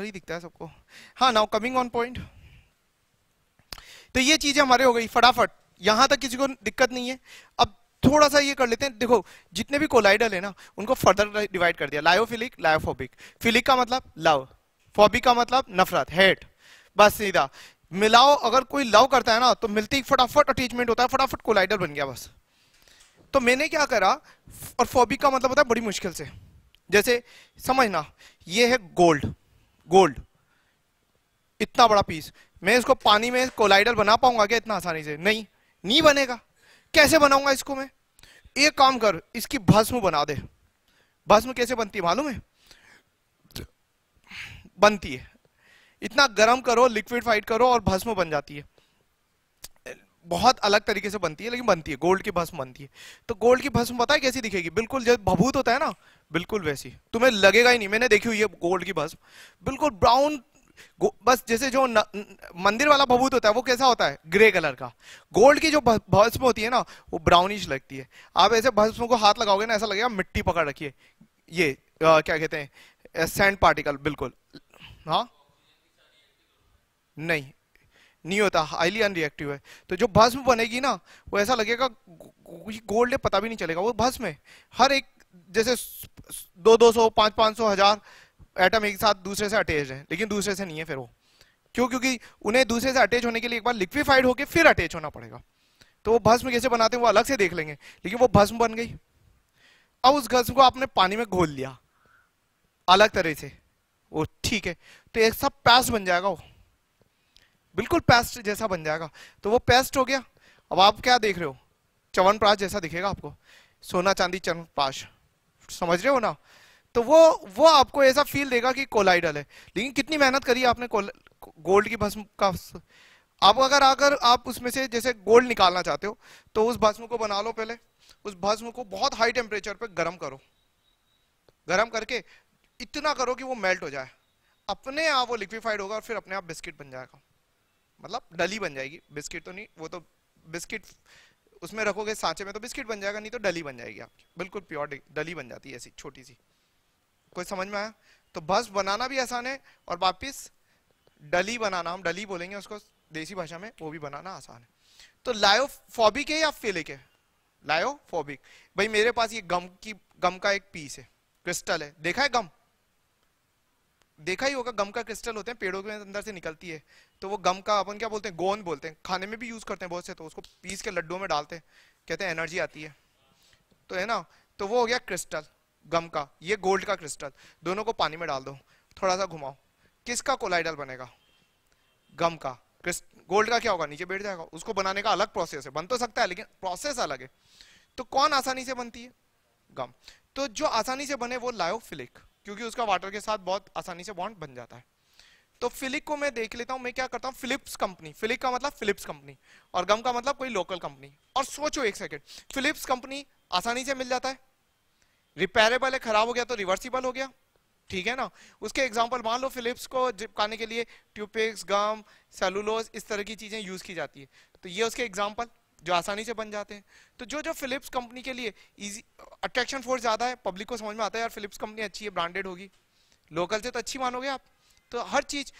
घर ही दिखता है सबको। हाँ नाउ कमिंग ऑन पॉइंट तो ये चीज़ें हमारे हो गई, फटाफट। यहाँ तक किसी को दिक्कत नहीं है। अब थोड़ा सा ये कर लेते हैं। देखो, जितने भी कोलाइडल है ना, उनको फर्दर डिवाइड कर दिया। लायोफिलिक लायोफोबिक फिलिक का मतलब लव फोबिक का मतलब नफरत हेट बस सीधा। मिलाओ, अगर कोई लव करता है ना तो मिलते ही फटाफट अटैचमेंट होता है, फटाफट कोलाइडल बन गया बस। तो मैंने क्या करा, और फोबिक का मतलब होता है बड़ी मुश्किल से। जैसे, समझना, ये है गोल्ड गोल्ड इतना बड़ा पीस मैं इसको पानी में कोलाइडल बना पाऊँगा क्या इतना आसानी से? नहीं. नहीं बनेगा. कैसे बनाऊँगा इसको मैं? एक काम कर, इसकी भस्म बना दे. भस्म कैसे बनती है मालूम है? बनती है. इतना गर्म करो लिक्विड फाइट करो और भस्म बन जाती है. बहुत अलग तरीके से बनती है लेकिन बनती है। गोल्ड की भस्म बनती है। तो गोल्ड की भस्म पता है कैसी दिखेगी? बिल्कुल जब भभूत होता है ना बिल्कुल वैसी। तुम्हें लगेगा ही नहीं। मैंने देखी हुई है गोल्ड की भस्म। बिल्कुल ब्राउन बस जैसे जो न, मंदिर वाला भभूत होता है वो कैसा होता है? ग्रे कलर का। गोल्ड की जो भस्म होती है ना वो ब्राउनिश लगती है। आप ऐसे भस्म को हाथ लगाओगे ना ऐसा लगेगा मिट्टी पकड़ रखी है। ये आ, क्या कहते हैं? सैंड पार्टिकल बिल्कुल। हाँ? नहीं। नहीं होता हाईली अनरिएक्टिव है। तो जो भस्म बनेगी ना, वो ऐसा लगेगा गोल्ड है, पता भी नहीं चलेगा। वो भस्म है। हर एक, जैसे दो दो सौ, पाँच पाँच सौ, हज़ार एटम एक साथ दूसरे से अटैच है, लेकिन दूसरे से नहीं है फिर वो। क्यों? क्योंकि उन्हें दूसरे से अटैच होने के लिए एक बार लिक्विफाइड होकर फिर अटैच होना पड़ेगा। तो वो भस्म कैसे बनाते हैं, वो अलग से देख लेंगे। लेकिन वो भस्म बन गई। अब उस भस्म को आपने पानी में घोल लिया। अलग तरह से। वो ठीक है। तो एक सब पैस्ट बन जाएगा वो। बिल्कुल पेस्ट जैसा बन जाएगा। तो वो पेस्ट हो गया। अब आप क्या देख रहे हो? चवन प्राश जैसा दिखेगा आपको। सोना चांदी चवन प्राश समझ रहे हो ना? तो वो वो आपको ऐसा फील देगा कि कोलाइडल है। लेकिन कितनी मेहनत करी आपने गोल्ड की भस्म का अब अगर अगर आप उसमें से जैसे गोल्ड निकालना चाहते हो तो उस भस्म को बना लो पहले। उस भस्म को बहुत हाई टेम्परेचर पर गर्म करो। गर्म करके इतना करो कि वो मेल्ट हो जाए। अपने आप वो लिक्विफाइड होगा और फिर अपने आप बिस्किट बन जाएगा। मतलब डली बन जाएगी। बिस्किट तो नहीं, वो तो बिस्किट उसमें रखोगे सांचे में तो बिस्किट बन जाएगा, नहीं तो डली बन जाएगी आपकी। बिल्कुल प्योर डली बन जाती है ऐसी, छोटी सी। कोई समझ में आया? तो बस बनाना भी आसान है और वापिस डली बनाना, हम डली बोलेंगे उसको देसी भाषा में, वो भी बनाना आसान है। तो लायोफोबिक है या फिलिक है लायोफोबिक भाई मेरे पास ये गम की गम का एक पीस है क्रिस्टल है। देखा है गम देखा ही होगा, गम का क्रिस्टल होते हैं, पेड़ों के अंदर से निकलती है। तो वो गम का अपन क्या बोलते हैं, गोंद बोलते हैं। खाने में भी यूज़ करते हैं बहुत से तो उसको पीस के लड्डुओं में डालते हैं। कहते हैं, एनर्जी आती है। तो है ना? तो वो हो गया क्रिस्टल गम का। ये गोल्ड का क्रिस्टल दोनों को पानी में डाल दो। थोड़ा सा घुमाओ। किसका कोलाइडल बनेगा? गम का। गोल्ड का क्या होगा? नीचे बैठ जाएगा। उसको बनाने का अलग प्रोसेस है। बन तो सकता है, लेकिन प्रोसेस अलग है। तो कौन आसानी से बनती है? गम। तो जो आसानी से बने वो लायोफिलिक क्योंकि उसका वाटर के साथ बहुत आसानी से बॉन्ड बन जाता है। तो फिलिक को मैं देख लेता हूँ, मैं क्या करता हूँ फिलिप्स कंपनी फिलिक का मतलब फिलिप्स कंपनी और गम का मतलब कोई लोकल कंपनी और सोचो एक सेकेंड फिलिप्स कंपनी आसानी से मिल जाता है। रिपेयरेबल है, खराब हो गया तो रिवर्सिबल हो गया, ठीक है ना? उसके एग्ज़ाम्पल मान लो फिलिप्स को चिपकाने के लिए ट्यूपिक्स गम सेलुलोज इस तरह की चीज़ें यूज़ की जाती है। तो ये उसके एग्ज़ाम्पल जो आसानी से बन जाते हैं। तो जो जो फिलिप्स कंपनी के लिए इजी अट्रैक्शन फोर्स ज़्यादा है पब्लिक को समझ में आता है, यार फिलिप्स कंपनी अच्छी है ब्रांडेड होगी। लोकल से तो अच्छी मानोगे आप। तो हर चीज़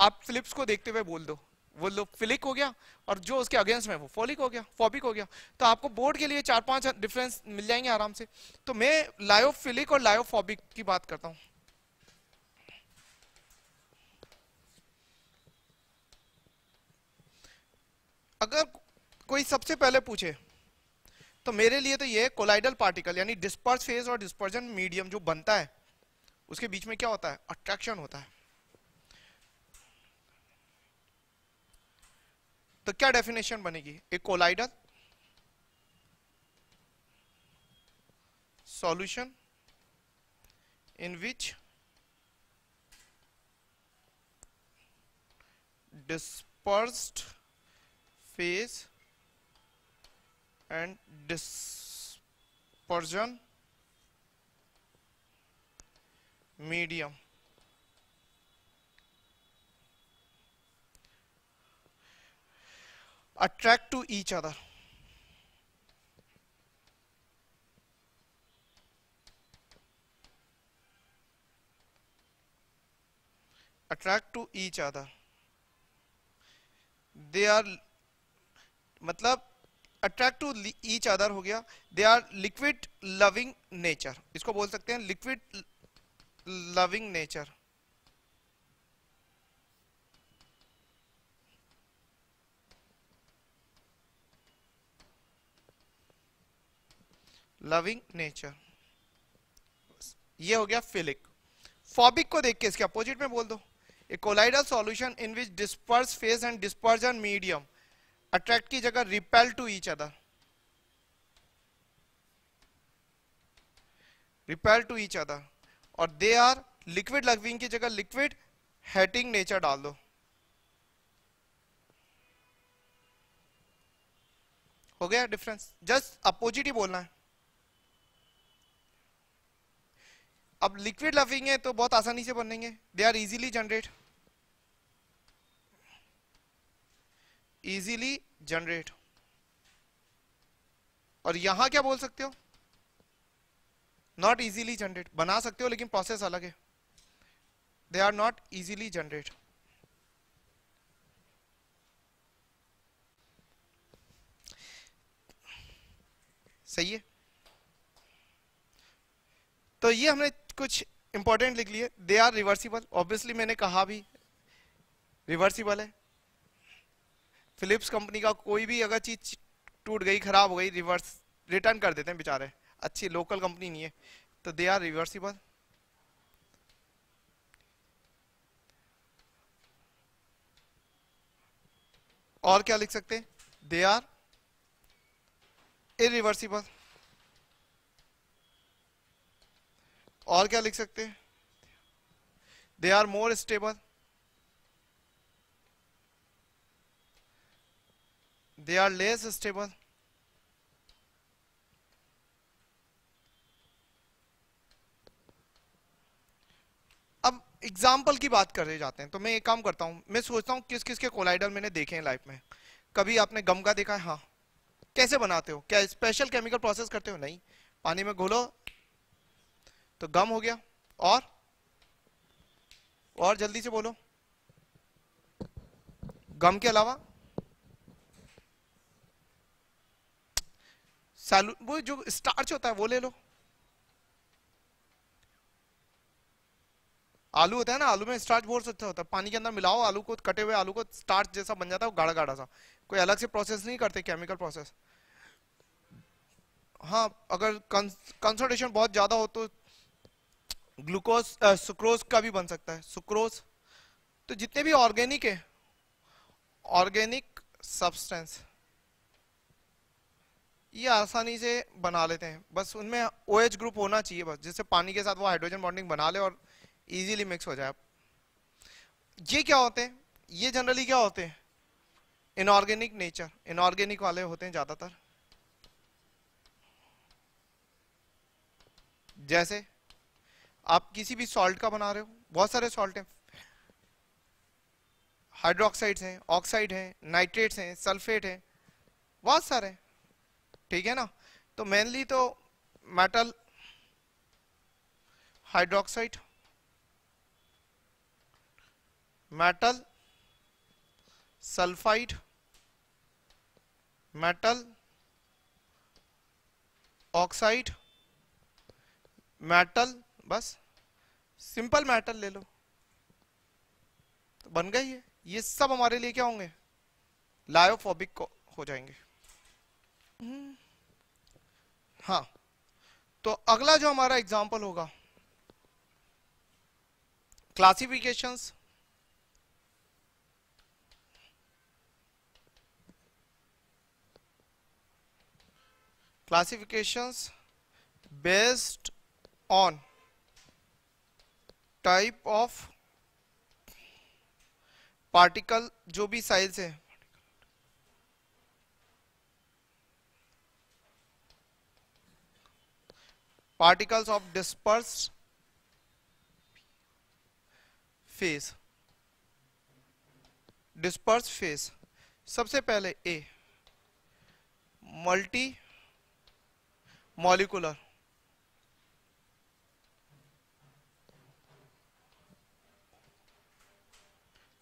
आप फिलिप्स को देखते हुए बोल दो। वो लो फिलिक हो गया और जो उसके अगेंस्ट में वो फोलिक हो गया फॉबिक हो गया। तो आपको बोर्ड के लिए चार पाँच डिफरेंस मिल जाएँगे आराम से। तो मैं लायोफिलिक और लायोफॉबिक की बात करता हूँ। अगर कोई सबसे पहले पूछे तो मेरे लिए तो ये कोलाइडल पार्टिकल यानी डिस्पर्स फ़ेज़ और डिस्पर्जन मीडियम जो बनता है, उसके बीच में क्या होता है? अट्रैक्शन होता है। तो क्या डेफिनेशन बनेगी? एक colloidal solution in which dispersed phase and dispersion medium attract to each other attract to each other they are मतलब अट्रैक्ट टू ईच अदर हो गया। They are liquid loving nature इसको बोल सकते हैं liquid loving nature loving nature ये हो गया फिलिक फॉबिक को देख के इसके अपोजिट में बोल दो। A colloidal solution in which disperse phase and dispersion medium attract की जगह repel to each other. Repel to each other. और दे आर लिक्विड लविंग की जगह लिक्विड हेटिंग नेचर डाल दो। हो गया डिफरेंस जस्ट अपोजिट ही बोलना है। अब लिक्विड लविंग है तो बहुत आसानी से बनेंगे they are easily generate easily generate और यहाँ क्या बोल सकते हो? नॉट इजीली जनरेट बना सकते हो, लेकिन प्रोसेस अलग है। They are not easily generate सही है? तो ये हमने कुछ इंपॉर्टेंट लिख लिए। दे आर रिवर्सिबल ऑब्वियसली मैंने कहा भी रिवर्सिबल है। फिलिप्स कंपनी का कोई भी अगर चीज़ टूट गई, खराब हो गई रिवर्स रिटर्न कर देते हैं बेचारे। अच्छी लोकल कंपनी नहीं है। तो दे आर रिवर्सिबल और क्या लिख सकते हैं? दे आर इरिवर्सिबल और क्या लिख सकते हैं? They are more stable they are less stable अब एग्ज़ाम्पल की बात कर रहे जाते हैं तो मैं एक काम करता हूँ, मैं सोचता हूँ किस किस के कोलाइडर मैंने देखे हैं लाइफ में। कभी आपने गम का देखा है? हाँ। कैसे बनाते हो? क्या स्पेशल केमिकल प्रोसेस करते हो? नहीं। पानी में घोलो तो गम हो गया। और? और जल्दी से बोलो। गम के अलावा? सालू, वो जो स्टार्च होता है, वो ले लो। आलू होता है ना, आलू में स्टार्च बहुत अच्छा होता है। पानी के अंदर मिलाओ आलू को, कटे हुए आलू को स्टार्च जैसा बन जाता है गाढ़ा गाढ़ा सा। कोई अलग से प्रोसेस नहीं करते केमिकल प्रोसेस हाँ अगर कंसंट्रेशन बहुत ज़्यादा हो तो ग्लूकोज सुक्रोज का भी बन सकता है। सुक्रोज तो जितने भी ऑर्गेनिक है ऑर्गेनिक सब्सटेंस ये आसानी से बना लेते हैं। बस उनमें ओ OH ग्रुप होना चाहिए बस, जिससे पानी के साथ वो हाइड्रोजन बॉन्डिंग बना ले और इजीली मिक्स हो जाए। ये क्या होते हैं? ये जनरली क्या होते हैं? इनऑर्गेनिक नेचर इनऑर्गेनिक वाले होते हैं ज़्यादातर। जैसे आप किसी भी सॉल्ट का बना रहे हो, बहुत सारे सॉल्ट हैं। हाइड्रोक्साइड्स हैं ऑक्साइड हैं नाइट्रेट्स हैं सल्फेट हैं, बहुत सारे ठीक है ना? तो मेनली तो metal hydroxide metal sulphide metal oxide metal बस सिंपल मेटल ले लो। तो बन गई है। ये सब हमारे लिए क्या होंगे? लायोफोबिक हो जाएँगे। हाँ। तो अगला जो हमारा एग्ज़ाम्पल होगा classifications classifications based on type of particle जो भी साइज़ है। Particles of disperse phase disperse phase सबसे पहले a multi molecular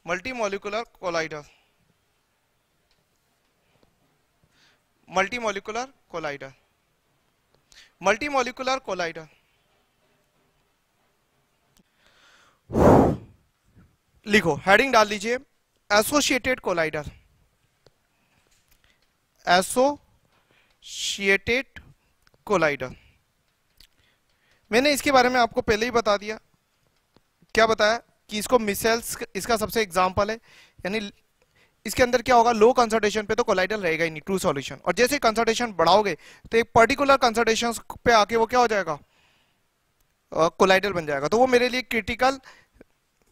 multi molecular collider multi molecular collider multimolecular collider लिखो हेडिंग डाल लीजिए एसोसिएटेड कोलाइडर एसोसिएटेड कोलाइडर मैंने इसके बारे में आपको पहले ही बता दिया। क्या बताया? कि इसको मिसाइल्स इसका सबसे एग्जांपल है, यानी इसके अंदर क्या होगा? लो कंसंट्रेशन पे तो कोलाइडल रहेगा ही नहीं ट्रू सॉल्यूशन और जैसे कंसंट्रेशन बढ़ाओगे तो एक पर्टिकुलर कंसंट्रेशन पे आके वो क्या हो जाएगा? कोलाइडल बन जाएगा। तो वो मेरे लिए क्रिटिकल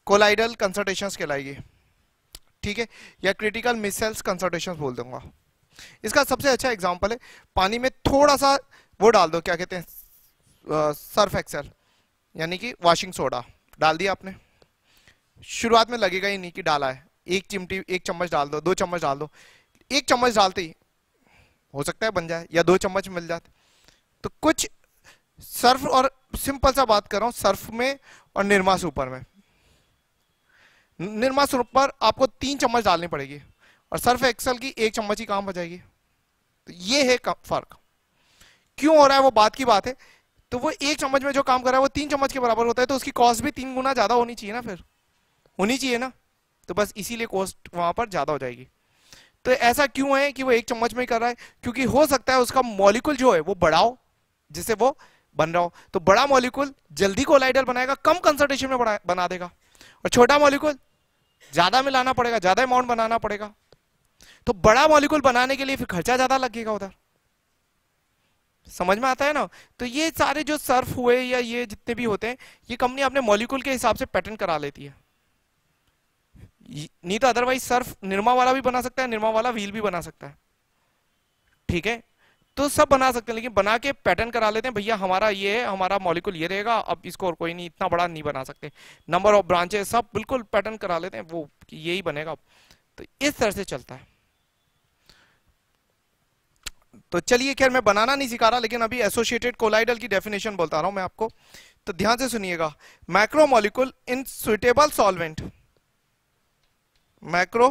कोलाइडल कंसंट्रेशन कहलाएगी। ठीक है? या क्रिटिकल मिसाइल्स कंसल्टेशन बोल दूँगा। इसका सबसे अच्छा एग्ज़ाम्पल है, पानी में थोड़ा सा वो डाल दो, क्या कहते हैं? सर्फ एक्सेल यानी कि वॉशिंग सोडा डाल दिया आपने। शुरुआत में लगेगा ही नहीं कि डाला है। एक चिमटी, एक चम्मच डाल दो दो चम्मच डाल दो। एक चम्मच डालते ही हो सकता है बन जाए, या दो चम्मच मिल जाते। तो कुछ सर्फ और सिंपल सा बात कर रहा हूँ, सर्फ में और निर्मा सुपर में। निर्मा सुपर आपको तीन चम्मच डालनी पड़ेगी, और सर्फ एक्सल की एक चम्मच ही काम हो जाएगी। तो ये है फ़र्क। क्यों हो रहा है वो बात की बात है? तो वो एक चम्मच में जो काम कर रहा है, वो तीन चम्मच के बराबर होता है तो उसकी कॉस्ट भी तीन गुना ज़्यादा होनी चाहिए ना फिर? होनी चाहिए ना? तो बस इसीलिए कॉस्ट वहाँ पर ज़्यादा हो जाएगी। तो ऐसा क्यों है कि वो एक चम्मच में कर रहा है? क्योंकि हो सकता है उसका मॉलिक्यूल जो है, वो बढ़ाओ, जिससे वो बन रहा हो। तो बड़ा मॉलिक्यूल जल्दी कोलाइडल बनाएगा, कम कंसंट्रेशन में बना देगा। और छोटा मॉलिक्यूल ज़्यादा मिलाना पड़ेगा, ज़्यादा अमाउंट बनाना पड़ेगा। तो बड़ा मॉलिक्यूल बनाने के लिए फिर खर्चा ज़्यादा लगेगा उधर। समझ में आता है ना? तो ये सारे जो सर्फ हुए या ये जितने भी होते हैं, ये कंपनी अपने मॉलिक्यूल के हिसाब से पैटर्न करा लेती है। नहीं तो अदरवाइज़ सर्फ निर्मा वाला भी बना सकता है, निर्मा वाला व्हील भी बना सकता है। ठीक है? तो सब बना सकते हैं, लेकिन बना के पैटर्न करा लेते हैं, भैया हमारा ये है, हमारा मॉलिक्यूल ये रहेगा, अब इसको और कोई नहीं, इतना बड़ा नहीं बना सकते। नंबर ऑफ़ ब्रांचेस सब बिल्कुल पैटर्न करा लेते हैं, वो यही बनेगा तो इस तरह से चलता है। तो चलिए, खैर मैं बनाना नहीं सिखा रहा, लेकिन अभी एसोसिएटेड कोलाइडल की डेफिनेशन बोलता रहा हूँ मैं आपको। तो ध्यान से सुनिएगा macromolecule in suitable solvent macro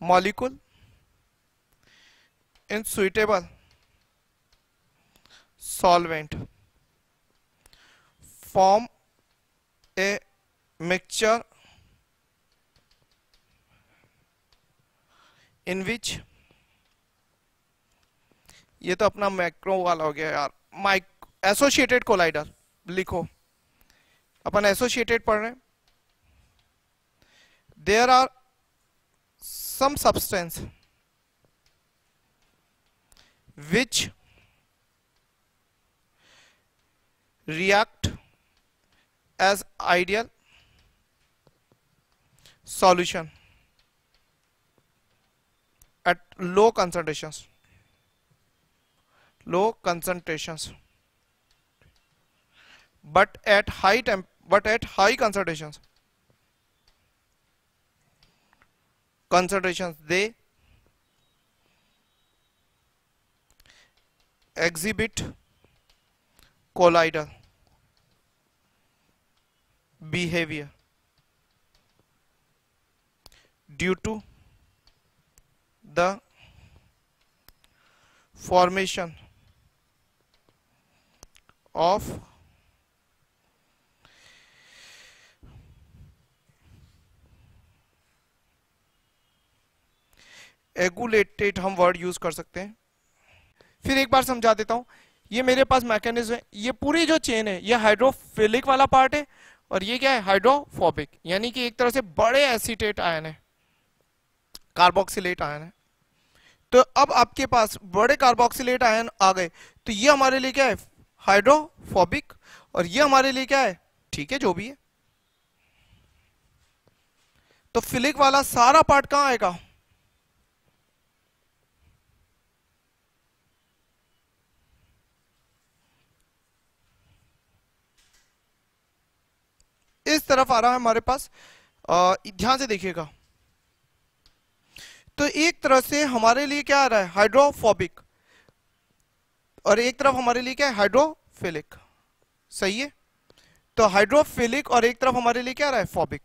molecule in suitable solvent. Form a mixture in which ये तो अपना मैक्रो वाला हो गया यार। माइक एसोसिएटेड कोलाइडर लिखो। अपन एसोसिएटेड पढ़ रहे हैं। There are some substance which react as ideal solution at low concentrations. Low concentrations. But at high temp but at high concentrations concentrations they exhibit colloidal behavior due to the formation of एगुलेटेड हम word use कर सकते हैं। फिर एक बार समझा देता हूँ, ये मेरे पास मैकेनिज्म है, ये पूरी जो चेन है, ये हाइड्रोफिलिक वाला पार्ट है और ये क्या है हाइड्रोफोबिक यानी कि एक तरह से बड़े एसिटेट आयन है कार्बोक्सिलेट आयन है। तो अब आपके पास बड़े कार्बोक्सिलेट आयन आ गए तो ये हमारे लिए क्या है हाइड्रोफोबिक और ये हमारे लिए क्या है, ठीक है, जो भी है। तो फिलिक वाला सारा पार्ट कहाँ आएगा? तरफ़ आ रहा है हमारे पास ध्यान से देखिएगा। तो एक तरह से हमारे लिए क्या आ रहा है? हाइड्रोफोबिक और एक तरफ़ हमारे लिए क्या है? हाइड्रोफिलिक सही है? तो हाइड्रोफिलिक और एक तरफ़ हमारे लिए क्या आ रहा है? फॉबिक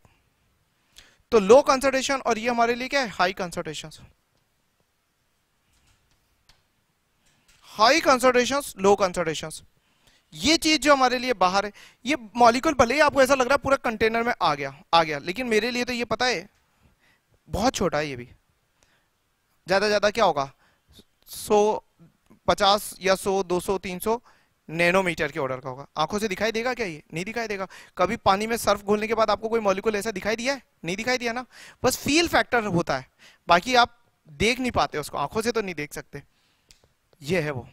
तो लो कंसंट्रेशन और ये हमारे लिए क्या है? High concentration high concentration low concentration ये चीज़ जो हमारे लिए बाहर है, ये मॉलिक्यूल भले ही आपको ऐसा लग रहा है पूरा कंटेनर में आ गया आ गया, लेकिन मेरे लिए तो ये पता है, बहुत छोटा है ये भी। ज़्यादा ज़्यादा क्या होगा? सो पचास या सौ, दो सौ, तीन सौ नैनोमीटर के ऑर्डर का होगा। आँखों से दिखाई देगा क्या ये? नहीं दिखाई देगा। कभी पानी में सर्फ घोलने के बाद आपको कोई मॉलिक्यूल ऐसा दिखाई दिया है? नहीं दिखाई दिया ना? बस फील फैक्टर होता है। बाकी आप देख नहीं पाते उसको, आँखों से तो नहीं देख सकते। ये है वो।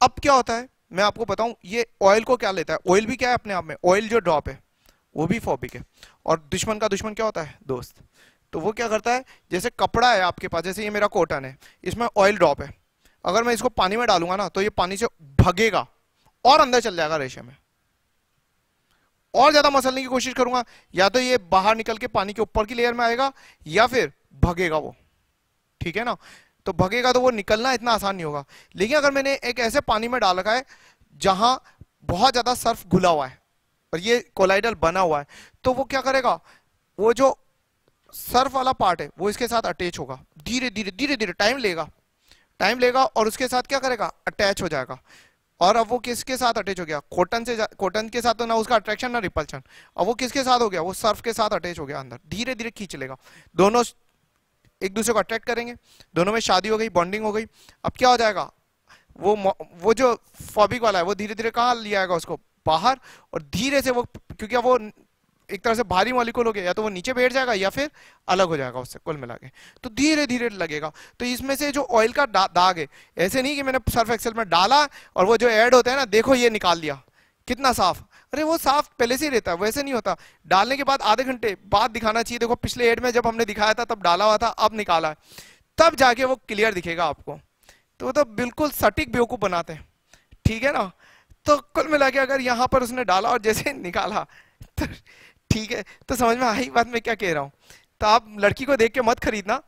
अब क्या होता है? मैं आपको बताऊँ, ये ऑयल को क्या लेता है? ऑयल भी क्या है अपने आप में? ऑयल जो ड्रॉप है, वो भी फॉबिक है। और दुश्मन का दुश्मन क्या होता है? दोस्त। तो वो क्या करता है? जैसे कपड़ा है आपके पास, जैसे ये मेरा कॉटन है, इसमें ऑयल ड्रॉप है। अगर मैं इसको पानी में डालूँगा ना तो ये पानी से भगेगा और अंदर चल जाएगा रेशे में। और ज़्यादा मसलने की कोशिश करूँगा, या तो ये बाहर निकल के पानी के ऊपर की लेयर में आएगा, या फिर भगेगा वो। ठीक है ना? तो भगेगा तो वो निकलना इतना आसान नहीं होगा। लेकिन अगर मैंने एक ऐसे पानी में डाल रखा है, जहाँ बहुत ज़्यादा सर्फ घुला हुआ है और ये कोलाइडल बना हुआ है तो वो क्या करेगा? वो जो सर्फ वाला पार्ट है, वो इसके साथ अटैच होगा। धीरे धीरे धीरे धीरे टाइम लेगा। टाइम लेगा और उसके साथ क्या करेगा? अटैच हो जाएगा। और अब वो किसके साथ अटैच हो गया? कॉटन से कॉटन के साथ तो ना उसका अट्रैक्शन, ना रिपल्शन। अब वो किसके साथ हो गया? वो सर्फ के साथ अटैच हो गया अंदर। धीरे धीरे खींच लेगा। दोनों एक दूसरे को अट्रैक्ट करेंगे। दोनों में शादी हो गई बॉन्डिंग हो गई। अब क्या हो जाएगा? वो वो जो फॉबिक वाला है वो धीरे धीरे कहाँ लिया आएगा उसको? बाहर? और धीरे से वो क्योंकि वो एक तरह से भारी मॉलिक्यूल हो गया या तो वो नीचे बैठ जाएगा या फिर अलग हो जाएगा उससे कुल मिला के। तो धीरे धीरे लगेगा। तो इसमें से जो ऑयल का दा, दाग है ऐसे नहीं कि मैंने सर्फ एक्सेल में डाला और वो जो ऐड होता है ना देखो ये निकाल लिया कितना साफ़। अरे वो साफ़ पहले से ही रहता है वैसे नहीं होता। डालने के बाद आधे घंटे बाद दिखाना चाहिए। देखो, पिछले एड में जब हमने दिखाया था, तब डाला हुआ था, अब निकाला है। तब जाके वो क्लियर दिखेगा आपको। तो वो तो बिल्कुल सटीक बेवकूफ़ बनाते हैं। ठीक है ना? तो कुल मिला के अगर यहाँ पर उसने डाला और जैसे निकाला तो ठीक है। तो समझ में आई बात मैं क्या कह रहा हूँ। तो आप लड़की को देख के मत खरीदना।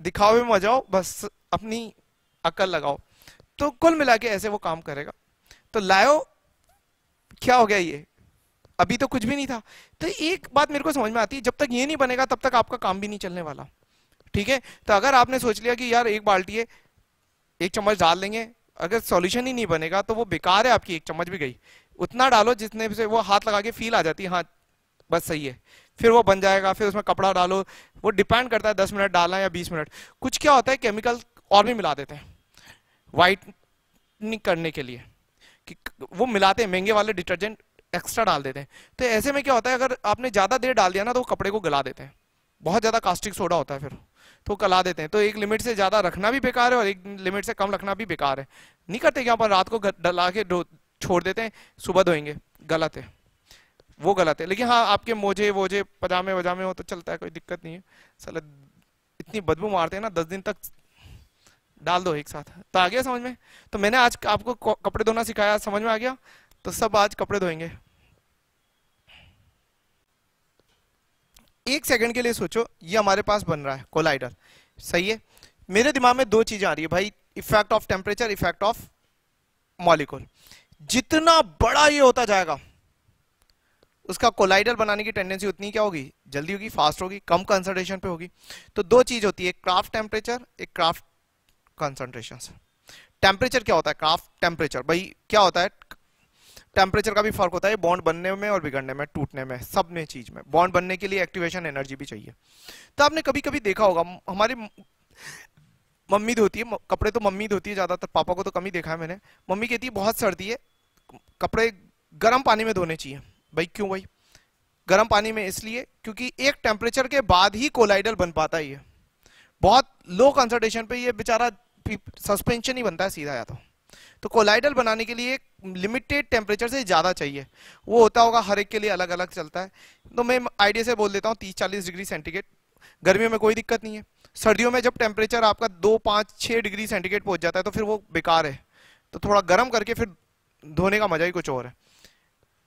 दिखाओ में मजाओ बस अपनी अकल लगाओ। तो कुल मिला के ऐसे वो काम करेगा। तो लायो क्या हो गया ये? अभी तो कुछ भी नहीं था। तो एक बात मेरे को समझ में आती है जब तक ये नहीं बनेगा, तब तक आपका काम भी नहीं चलने वाला। ठीक है? तो अगर आपने सोच लिया कि यार एक बाल्टी है, एक चम्मच डाल देंगे, अगर सॉल्यूशन ही नहीं बनेगा तो वो बेकार है आपकी, एक चम्मच भी गई। उतना डालो जितने से वो हाथ लगा के फील आ जाती, है हाँ बस सही है। फिर वो बन जाएगा, फिर उसमें कपड़ा डालो, वो डिपेंड करता है दस मिनट डालना या बीस मिनट। कुछ क्या होता है केमिकल और भी मिला देते हैं वाइट करने के लिए। कि वो मिलाते हैं, महँगे वाले डिटर्जेंट एक्स्ट्रा डाल देते हैं। तो ऐसे में क्या होता है, अगर आपने ज़्यादा देर डाल दिया ना तो वो कपड़े को गला देते हैं। बहुत ज़्यादा कास्टिक सोडा होता है फिर तो गला देते हैं। तो एक लिमिट से ज़्यादा रखना भी बेकार है और एक लिमिट से कम रखना भी बेकार है। नहीं करते क्या पर, रात को डला के छोड़ देते हैं, सुबह धोएँगे, गलत है। वो गलत है। लेकिन हाँ आपके मोजे, वोजे पजामे वजामे हो तो चलता है, कोई दिक्कत नहीं है। साला, इतनी बदबू मारते हैं ना, दस दिन तक डाल दो एक साथ। तो आ गया समझ में? तो मैंने आज आपको कपड़े धोना सिखाया, समझ में आ गया? तो सब आज कपड़े धोएँगे। एक सेकंड के लिए सोचो, ये हमारे पास बन रहा है कोलाइडर सही है? मेरे दिमाग में दो चीज़ें आ रही है भाई effect of temperature effect of molecule जितना बड़ा ये होता जाएगा, उसका कोलाइडर बनाने की टेंडेंसी उतनी क्या होगी? जल्दी होगी फास्ट होगी, कम कंसंट्रेशन पे होगी। तो दो चीज़ होती है क्राफ्ट टेम्परेचर एक क्राफ्ट कंसंट्रेशन टेम्परेचर क्या होता है? क्राफ्ट टेम्परेचर भाई, क्या होता है? टेम्परेचर का भी फ़र्क होता है बॉन्ड बनने में और बिगड़ने में, टूटने में, सब में, चीज़ में। बॉन्ड बनने के लिए एक्टिवेशन एनर्जी भी चाहिए। तो आपने कभी कभी देखा होगा हमारी मम्मी धोती है कपड़े तो मम्मी धोती है ज़्यादातर, पापा को तो कम देखा है मैंने। मम्मी कहती है, बहुत सर्दी है, कपड़े गर्म पानी में धोने चाहिए। भाई, क्यों भाई? गर्म पानी में इसलिए क्योंकि एक टेम्परेचर के बाद ही कोलाइडल बन पाता है ये। बहुत लो कंसंट्रेशन पे ये बेचारा सस्पेंशन ही बनता है सीधा या तो। तो कोलाइडल बनाने के लिए लिमिटेड टेम्परेचर से ज़्यादा चाहिए। वो होता होगा हर एक के लिए अलग अलग चलता है। तो मैं आइडिया से बोल देता हूँ, तीस चालीस डिग्री सेंटीग्रेड गर्मियों में कोई दिक्कत नहीं है। सर्दियों में जब टेम्परेचर आपका दो, पाँच छः डिग्री सेंटीग्रेड पहुँच जाता है तो फिर वो बेकार है। तो थोड़ा गर्म करके फिर धोने का मज़ा ही कुछ और है।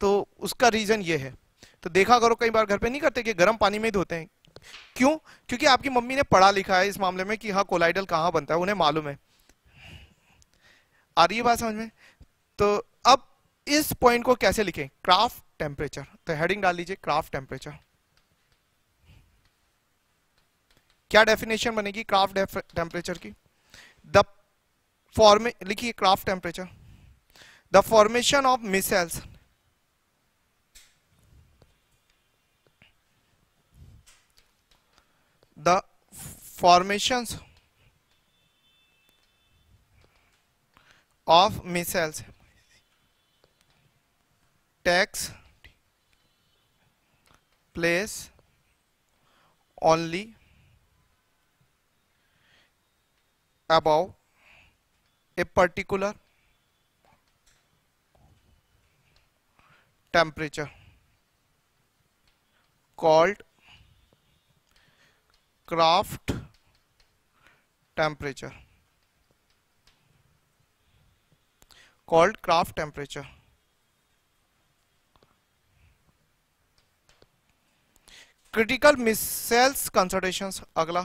तो उसका रीज़न ये है। तो देखा करो, कई बार घर पे नहीं करते कि गर्म पानी में ही धोते हैं। क्यों? क्योंकि आपकी मम्मी ने पढ़ा लिखा है इस मामले में कि हाँ कोलाइडल कहाँ बनता है, उन्हें मालूम है। आ रही है बात समझ में? तो अब इस पॉइंट को कैसे लिखें? क्राफ्ट टेम्परेचर तो हेडिंग डाल लीजिए क्राफ्ट टेम्परेचर क्या डेफिनेशन बनेगी क्राफ्ट टेम्परेचर की? द फॉर्मे लिखिए Krafft temperature the formation of micelles the formations of missiles takes place only above a particular temperature called Krafft temperature called Krafft temperature critical micelles concentration अगला.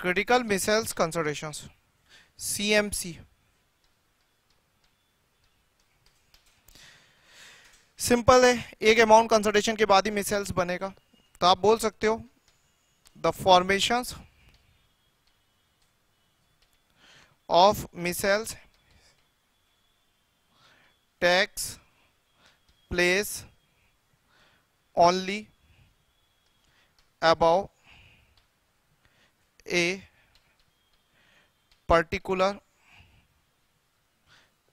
Critical micelles concentration C M C simple है, एक amount consultation के बाद ही missiles बनेगा। तो आप बोल सकते हो the formation of micelles takes place only above a particular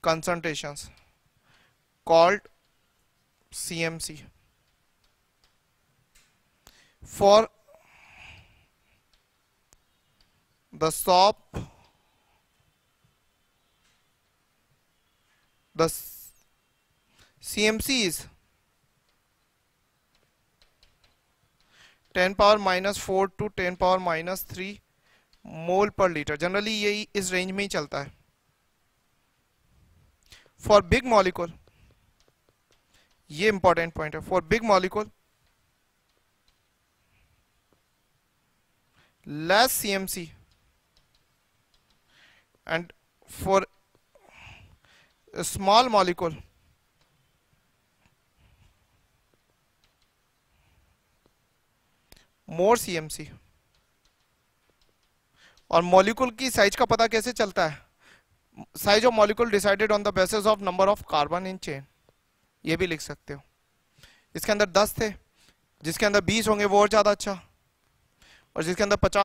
concentrations called CMC for the SOP the CMC is 10 power minus 4 to 10 power minus 3 mole per litre generally यही इस रेंज में ही चलता है फॉर बिग मॉलिक्यूल ये important point है. For big molecule less CMC and for small molecule more CMC और molecule की साइज़ का पता कैसे चलता है? Size of molecule decided on the basis of number of carbon in chain ये भी लिख सकते हो। इसके अंदर दस थे, जिसके अंदर बीस होंगे वो और ज़्यादा अच्छा। और जिसके अंदर पचास